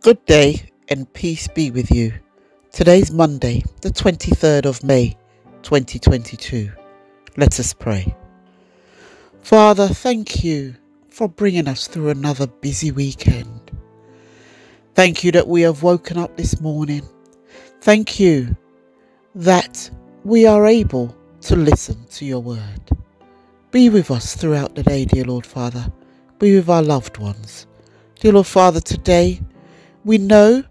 Good day and peace be with you. Today's Monday, the 23rd of May, 2022. Let us pray. Father, thank you for bringing us through another busy weekend. Thank you that we have woken up this morning. Thank you that we are able to listen to your word. Be with us throughout the day, dear Lord Father. Be with our loved ones. Dear Lord Father, today we know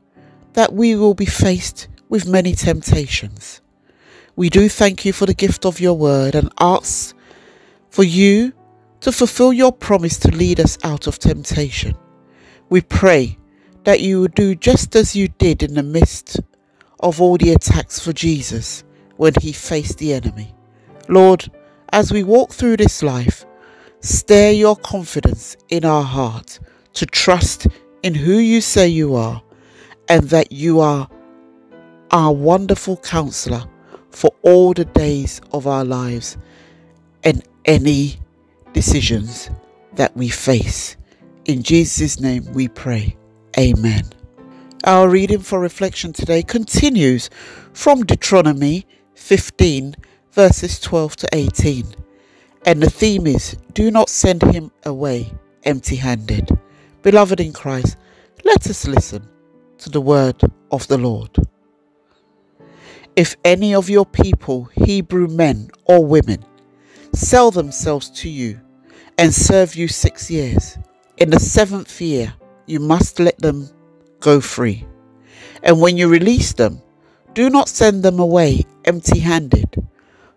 that we will be faced with many temptations. We do thank you for the gift of your word and ask for you to fulfill your promise to lead us out of temptation. We pray that you will do just as you did in the midst of all the attacks for Jesus when he faced the enemy. Lord, as we walk through this life, stir your confidence in our heart to trust in who you say you are and that you are our wonderful counselor for all the days of our lives and any decisions that we face. In Jesus' name we pray. Amen. Our reading for reflection today continues from Deuteronomy 15, verses 12 to 18. And the theme is Do not send him away empty handed. Beloved in Christ, let us listen to the word of the Lord. If any of your people, Hebrew men or women, sell themselves to you and serve you six years, in the seventh year you must let them go free. And when you release them, do not send them away empty handed.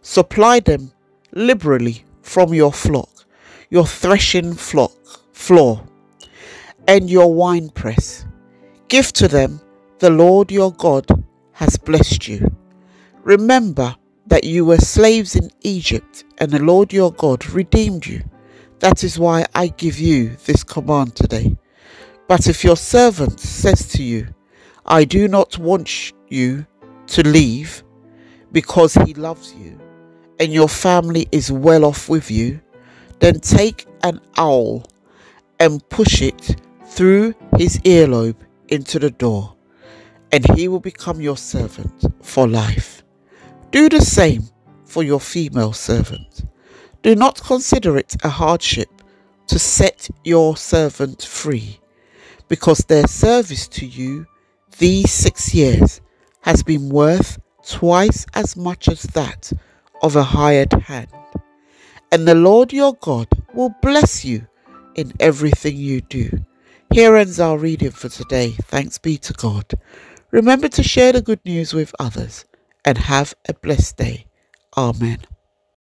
Supply them liberally from your flock, your threshing flock floor and your winepress. Give to them, the Lord your God has blessed you. Remember that you were slaves in Egypt, and the Lord your God redeemed you. That is why I give you this command today. But if your servant says to you, I do not want you to leave because he loves you, and your family is well off with you, then take an owl and push it through his earlobe into the door, and he will become your servant for life. Do the same for your female servant. Do not consider it a hardship to set your servant free, because their service to you these six years has been worth twice as much as that of a hired hand. And the Lord your God will bless you in everything you do. Here ends our reading for today. Thanks be to God. Remember to share the good news with others and have a blessed day. Amen.